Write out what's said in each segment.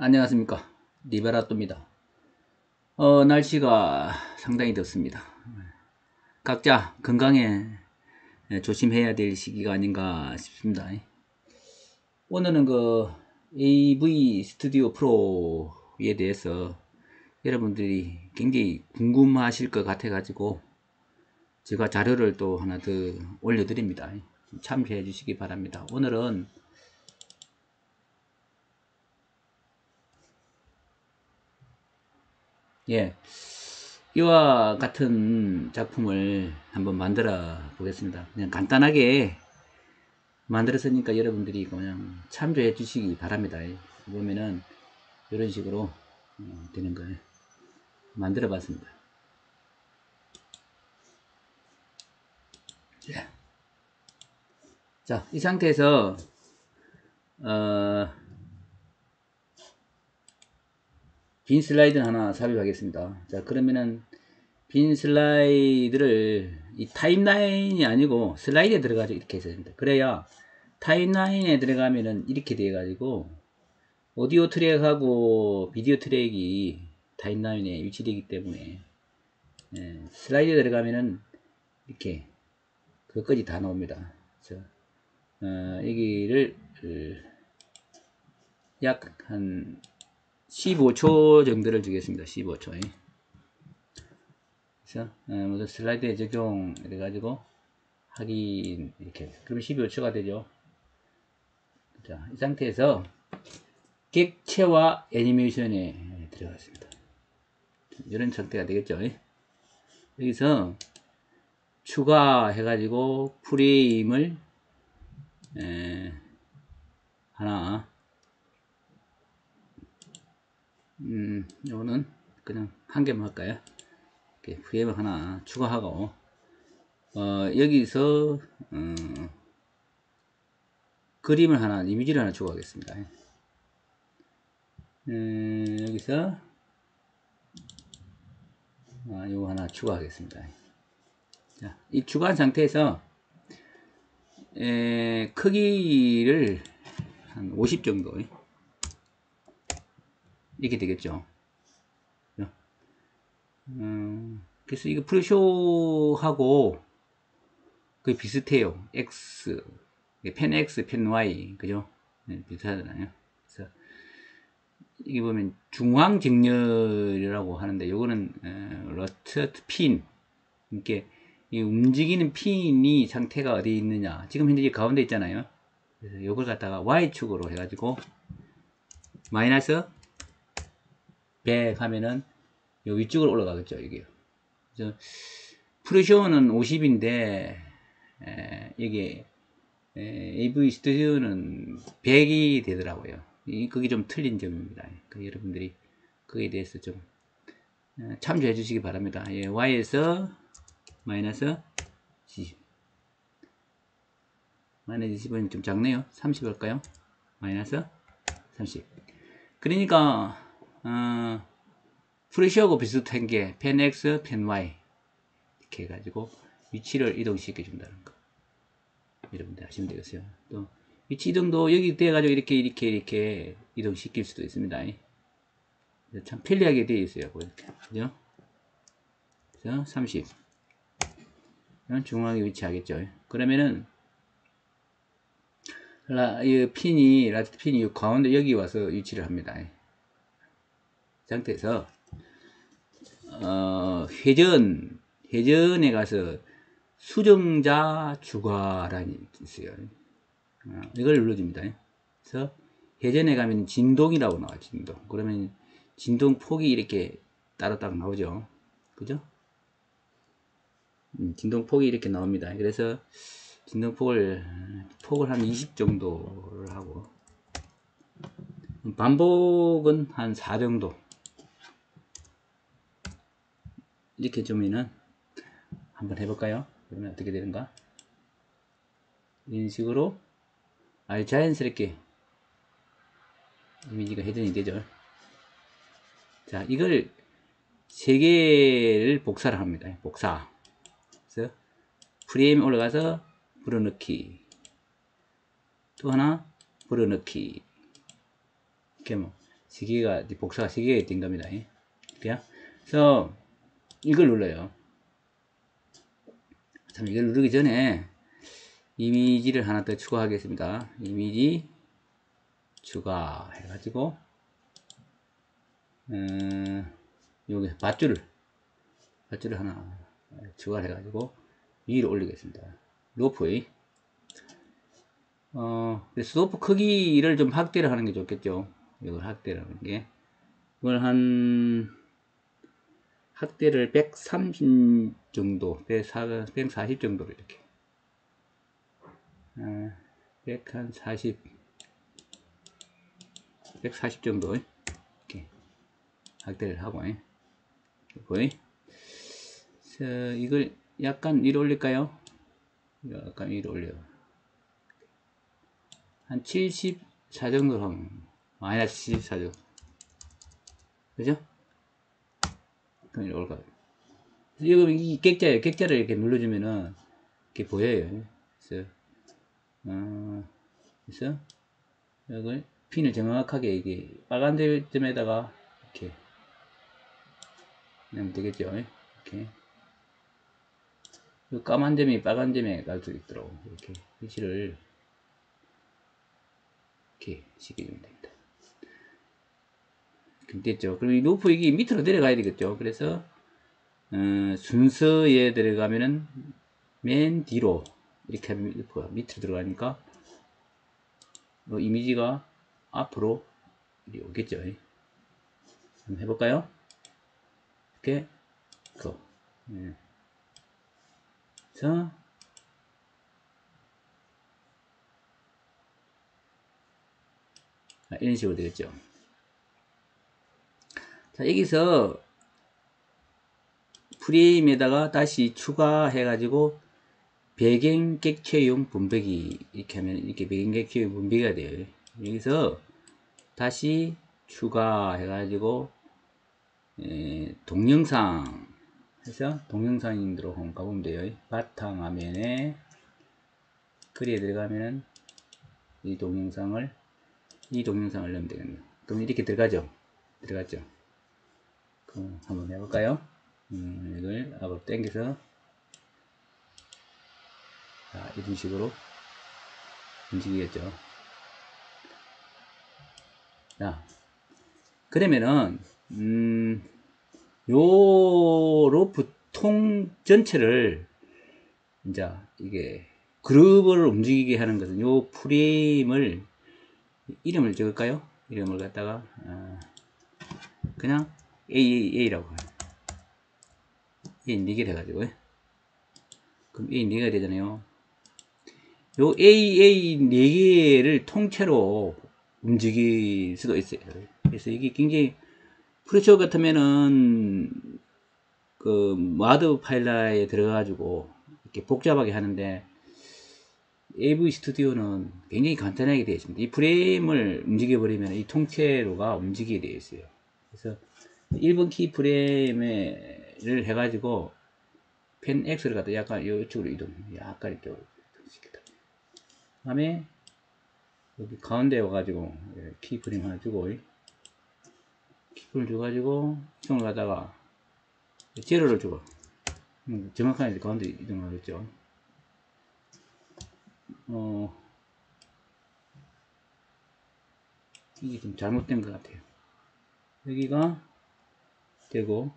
안녕하십니까. 리베라또입니다. 어, 날씨가 상당히 덥습니다. 각자 건강에 조심해야 될 시기가 아닌가 싶습니다. 오늘은 그 AV 스튜디오 프로에 대해서 여러분들이 굉장히 궁금하실 것 같아 가지고 제가 자료를 또 하나 더 올려드립니다. 참조해 주시기 바랍니다. 오늘은 예, 이와 같은 작품을 한번 만들어 보겠습니다. 그냥 간단하게 만들었으니까 여러분들이 그냥 참조해 주시기 바랍니다. 보면은 이런 식으로 어, 되는 걸 만들어 봤습니다. 예. 자, 이 상태에서 어, 빈 슬라이드 하나 삽입하겠습니다. 자, 그러면은 빈 슬라이드를 이 timeline이 아니고 슬라이드에 들어가서 이렇게 해서 됩니다. 그래야 timeline에 들어가면은 이렇게 돼가지고 오디오 트랙하고 비디오 트랙이 timeline에 위치되기 때문에 예, 슬라이드에 들어가면은 이렇게 그것까지 다 나옵니다. 그래서 어, 여기를 그 약한 15초 정도를 주겠습니다. 15초. 그래서 어, 모두 슬라이드에 적용 해가지고 확인 이렇게 그러면 15초가 되죠. 자, 이 상태에서 객체와 애니메이션에 들어갔습니다. 이런 상태가 되겠죠. 여기서 추가해가지고 프레임을 에, 하나 음, 요거는 그냥 한 개만 할까요? 이렇게 프레임을 하나 추가하고, 어, 여기서, 어, 그림을 하나, 이미지를 하나 추가하겠습니다. 음, 여기서, 아, 요거 하나 추가하겠습니다. 자, 이 추가한 상태에서, 에, 크기를 한 50 정도, 이렇게 되겠죠. 음, 그래서 이거 프리쇼하고 그 비슷해요. X, 펜 X, 펜 Y, 그죠? 네, 비슷하잖아요. 그래서 이게 보면 중앙직렬이라고 하는데 요거는 러트트 핀 이렇게 이 움직이는 핀이 상태가 어디 있느냐 지금 현재 가운데 있잖아요 그래서 요걸 갖다가 Y축으로 해가지고 마이너스 100 하면은 요 위쪽으로 올라가겠죠, 이게. 그래서 프레쇼는 50인데, 에, 이게, 에, AV 스튜디오는 100이 되더라고요. 이, 그게 좀 틀린 점입니다. 그 여러분들이 그에 대해서 좀 에, 참조해 주시기 바랍니다. 예, Y에서 마이너스 20. 마이너스 20은 좀 작네요. 30 할까요? 마이너스 30. 그러니까, 어, 프레시하고 비슷한 게 펜 X, 펜 Y 이렇게 해가지고 위치를 이동시켜 준다는 거. 여러분들 아시면 되겠어요. 또 위치 이동도 여기 돼가지고 이렇게 이렇게 이렇게 이동시킬 수도 있습니다. 참 편리하게 되어 있어요 이렇게 그죠? 그래서 30 이런 중앙에 위치하겠죠. 그러면은 라, 이 핀이 라트 핀이 가운데 여기 와서 위치를 합니다 상태에서 어, 회전 회전에 가서 수정자 주가라는 있어요. 어, 이걸 눌러줍니다. 그래서 회전에 가면 진동이라고 나와 진동. 그러면 진동 폭이 이렇게 따로 딱 나오죠. 그죠? 음, 진동 폭이 이렇게 나옵니다. 그래서 진동 폭을 폭을 한 20 정도를 하고 반복은 한 4 정도 이렇게 주면은 한번 해볼까요? 그러면 어떻게 되는가? 이런 식으로 아주 자연스럽게 이미지가 회전이 되죠. 자, 이걸 세 개를 복사를 합니다. 복사. 그래서 프레임 올라가서 불어넣기. 또 하나 불어넣기. 이렇게 뭐 시계가 이제 복사가 시계가 된 겁니다. 예. 그래요? 그래서 이걸 눌러요. 참 이걸 누르기 전에 이미지를 하나 더 추가하겠습니다. 이미지 추가 해가지고 음, 여기 밧줄을 밧줄을 하나 추가를 해가지고 위로 올리겠습니다. 로프의 어, 스도프 크기를 좀 확대를 하는 게 좋겠죠. 이걸 확대를 하는 게. 이걸 한, 확대를 130 정도, 140 정도로 이렇게. 아, 140, 140 정도, 이렇게. 확대를 하고, 보이? 자, 이걸 약간 위로 올릴까요? 약간 위로 올려요. 한 74 정도 하면 마이너스 74 정도 그죠? 그럼 올까요? 지금 이 객자예요 객자를 이렇게 눌러주면은 이렇게 보여요 그래서 어, 그래서 이걸 핀을 정확하게 이게 빨간 점에다가 이렇게 내면 되겠죠 이렇게 이 까만 점이 빨간 점에 갈 수 있도록 이렇게 위치를 이렇게 시켜주면 됩니다. 됐죠. 그럼 이 루프 이게 밑으로 내려가야 되겠죠. 그래서 어, 순서에 들어가면은 맨 뒤로 이렇게 하면 루프가 밑으로 들어가니까 뭐 이미지가 앞으로 오겠죠. 한번 해볼까요? 이렇게 그 네. 자 아, 이런 식으로 되겠죠. 자, 여기서 프레임에다가 다시 추가해가지고 배경 객체용 분배기 이렇게 하면 이렇게 배경 객체용 분배기가 돼요. 여기서 다시 추가해가지고 에, 동영상 해서 동영상인으로 한번 가보면 돼요. 바탕화면에 글에 들어가면은 이 동영상을 이 동영상을 넣으면 되겠네요. 그럼 이렇게 들어가죠? 들어갔죠? 그럼 한번 해볼까요? 음, 이걸 앞으로 당겨서 자, 이런 식으로 움직이겠죠. 자, 그러면은, 음, 요 로프 통 전체를, 이제, 이게, 그룹을 움직이게 하는 것은 요 프레임을 이름을 적을까요? 이름을 갖다가 어, 그냥 AAA라고 해요. A 4개를 해가지고 그럼 A 4개가 되잖아요. 요 AA 4개를 통째로 움직일 수도 있어요. 그래서 이게 굉장히 프로쇼 같으면은 그 마드 파일러에 들어가가지고 이렇게 복잡하게 하는데 AV 스튜디오는 굉장히 간단하게 되어 있습니다. 이 프레임을 움직여 버리면 이 통째로가 움직이게 되어 있어요. 그래서 1번 키 프레임을 해가지고 펜 X를 갖다 약간 이쪽으로 이동, 약간 이쪽으로 이동시켰다. 그 다음에 여기 가운데 와가지고 키 프레임 하나 주고 키프를 줘가지고 총을 갖다가 제로를 주고 음, 정확하게 가운데 이동하겠죠. 어, 이게 좀 잘못된 것 같아요. 여기가 되고,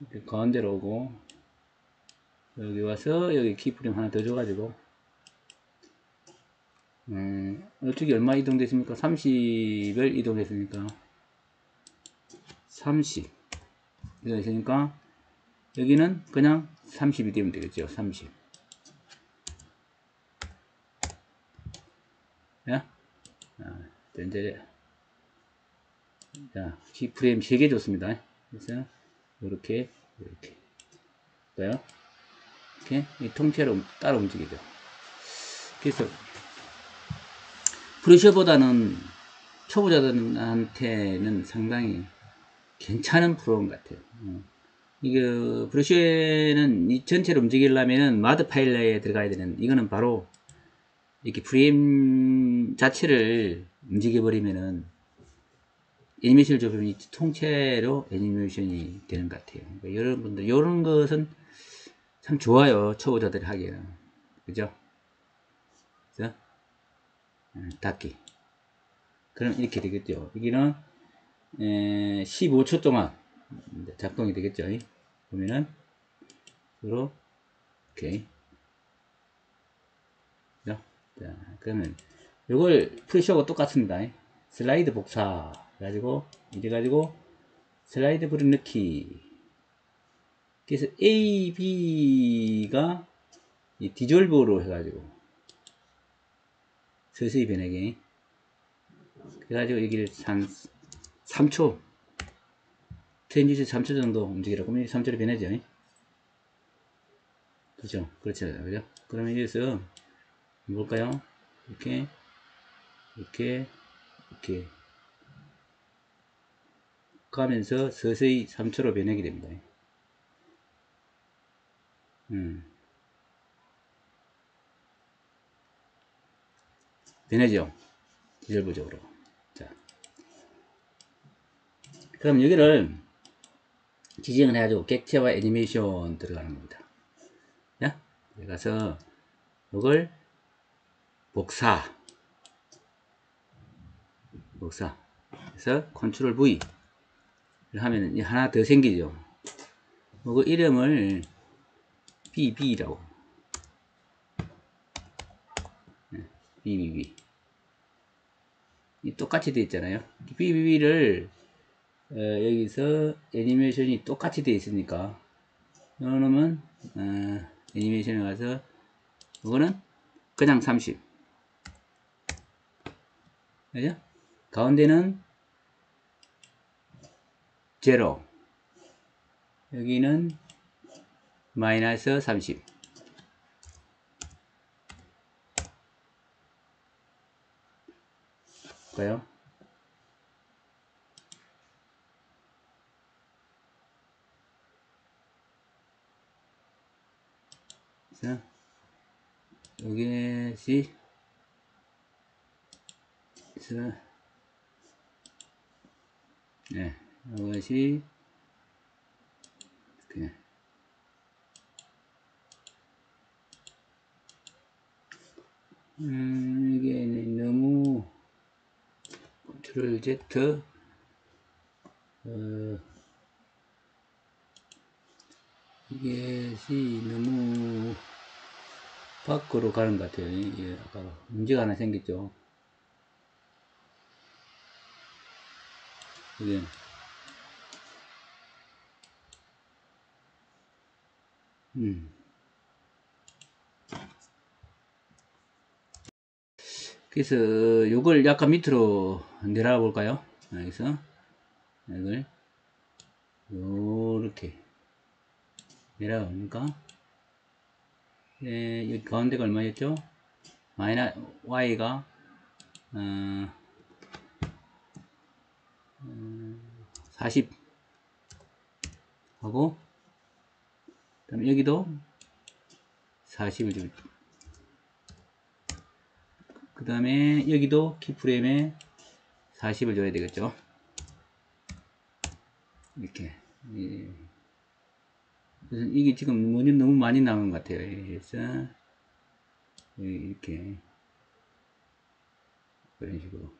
이렇게 가운데로 오고, 여기 와서 여기 키프레임 하나 더 줘가지고, 음, 이쪽이 얼마 이동됐습니까? 30을 이동했으니까, 30 이동했으니까, 여기는 그냥 30이 되면 되겠죠. 30. 야? 아, 이제 자, 키프레임 3개 줬습니다. 그래서 이렇게 이렇게 봐요. 이렇게 이 통째로 따로 움직이죠. 그래서 프레셔보다는 초보자들한테는 상당히 괜찮은 프로그램 같아요. 어. 이게 브러쉬는 이 전체를 움직이려면 마드 파일러에 들어가야 되는 이거는 바로 이렇게 프레임 자체를 움직여 버리면은 애니메이션을 접으면 통째로 애니메이션이 되는 것 같아요. 그러니까 여러분들 이런 것은 참 좋아요. 초보자들이 하기에는 그죠? 그죠? 음, 닫기. 그럼 이렇게 되겠죠. 여기는 15초 동안 작동이 되겠죠. 보면은 이렇게 자, 그러면 이걸 프로쇼하고 똑같습니다. 슬라이드 복사 가지고 이래 가지고 슬라이드 붙여 넣기. 그래서 A, B가 이 디졸브로 해가지고 서서히 변하게. 그래가지고 여기를 한 3초 transition 3초 정도 움직이라고. 그러면 3초로 변하죠. 그죠? 그렇죠. 그죠? 그러면 여기서 뭘까요? 이렇게 이렇게 이렇게 가면서 서서히 3초로 변하게 됩니다. 음. 변하죠? 디졸브적으로. 자. 그럼 여기를 지정을 해가지고 객체와 애니메이션 들어가는 겁니다. 자, 들어가서 이걸 복사. 복사. 그래서 컨트롤 V 하면 하나 더 생기죠. 그 이름을 BB라고. BBB 똑같이 되어 있잖아요. BBB를 어, 여기서 애니메이션이 똑같이 되어 있으니까 이놈은 어, 애니메이션에 가서 이거는 그냥 30 그죠? 가운데는 제로. 여기는 마이너스 30 볼까요? 자, 여기시 자, 네, 이것이 그냥 음, 이게 너무 컨트롤 Z 어, 이것이 너무 밖으로 가는 것 같아요. 예, 아까 문제가 하나 생겼죠. 이게 음. 그래서 요걸 약간 밑으로 내려가 볼까요? 여기서 이걸 요렇게 내려가니까 예, 여기 가운데가 얼마였죠? 마이너 y가 어, 40 하고 그다음 여기도 40을 줍그 다음에 여기도 키프레임에 40을 줘야 되겠죠? 이렇게. 예. 그래서 이게 지금 문이 너무 많이 나온 것 같아요. 그래서 이렇게. 그런 식으로.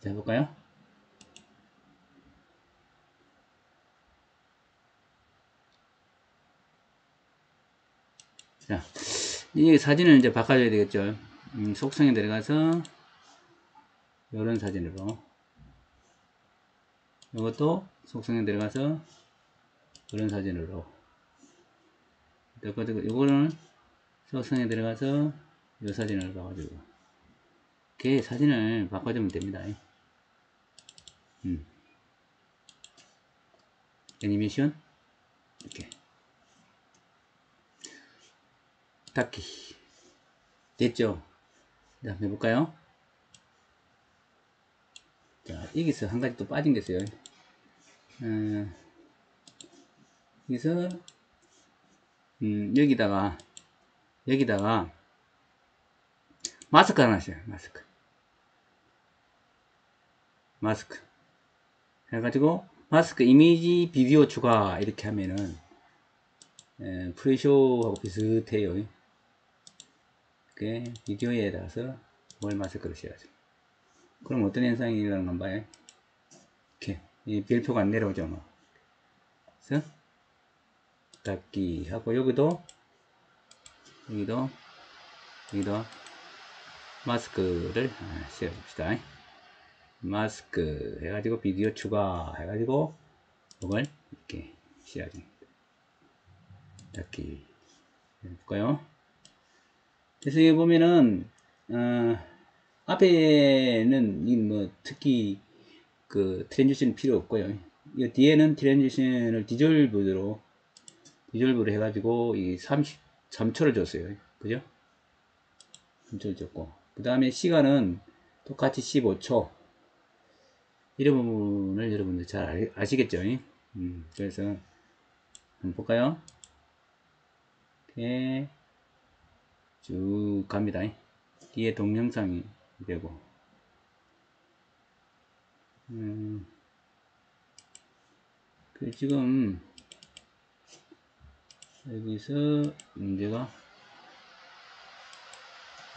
자 볼까요 자 이 사진을 이제 바꿔줘야 되겠죠. 음, 속성에 들어가서 이런 사진으로 이것도 속성에 들어가서 이런 사진으로 이거는 속성에 들어가서 이 사진을 봐가지고 이렇게 사진을 바꿔주면 됩니다. 음. 애니메이션 이렇게 닫기 됐죠? 자 해볼까요? 자 여기서 한 가지 또 빠진 게 있어요. 어, 여기서 음, 여기다가 여기다가 마스크 하나 써요 마스크. 마스크. 해가지고 마스크 이미지 비디오 추가 이렇게 하면은 에, 프리쇼하고 비슷해요 이렇게 비디오에 따라서 뭘 마스크를 씌워야죠. 그럼 어떤 현상이 일어나는 건 봐요? 이렇게. 이 별표가 안 내려오죠 뭐. 그래서 닫기 하고 여기도 여기도 여기도 마스크를 씌워줍시다. 마스크 해가지고 비디오 추가 해가지고 이걸 이렇게 씌워줍니다. 닫기 해볼까요 그래서 여기 보면은 어, 앞에는 이 뭐 특히 그 transition 필요 없고요. 이 뒤에는 transition을 디졸브로 디졸브로 해가지고 이 33초를 줬어요. 그죠? 3초를 줬고. 그 다음에 시간은 똑같이 15초. 이런 부분을 여러분들 잘 아시겠죠? 음, 그래서 한번 볼까요? 이렇게 쭉 갑니다 뒤에 동영상이 되고 음, 그 지금 여기서 문제가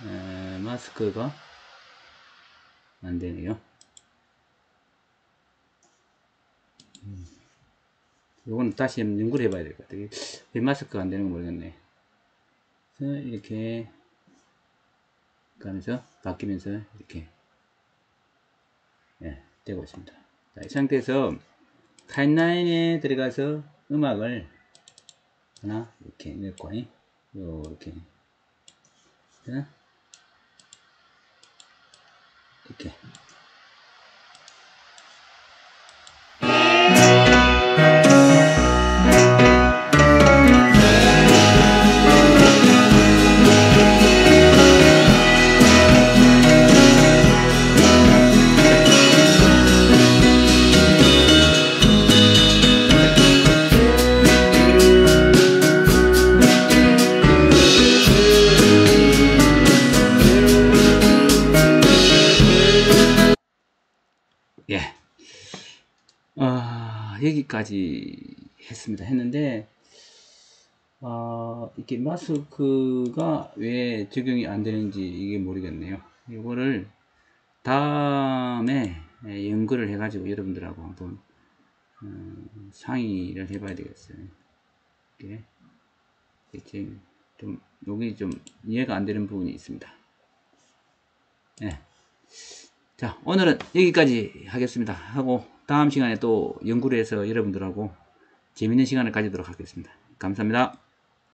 에, 마스크가 안 되네요. 음, 요거는 다시 연구를 해봐야 될 것 같아요. 왜 마스크가 안 되는 거 모르겠네. 이렇게 가면서 바뀌면서 이렇게 예, 되고 있습니다. 자, 이 상태에서 타임라인에 들어가서 음악을 하나 이렇게 넣고 요렇게 자, 이렇게 했습니다. 했는데, 어, 이렇게 마스크가 왜 적용이 안 되는지 이게 모르겠네요. 이거를 다음에 연구를 해가지고 여러분들하고 한번 음, 상의를 해봐야 되겠어요. 이게 이게 좀 여기 좀 이해가 안 되는 부분이 있습니다. 네. 자, 오늘은 여기까지 하겠습니다. 하고 다음 시간에 또 연구를 해서 여러분들하고 재밌는 시간을 가지도록 하겠습니다. 감사합니다.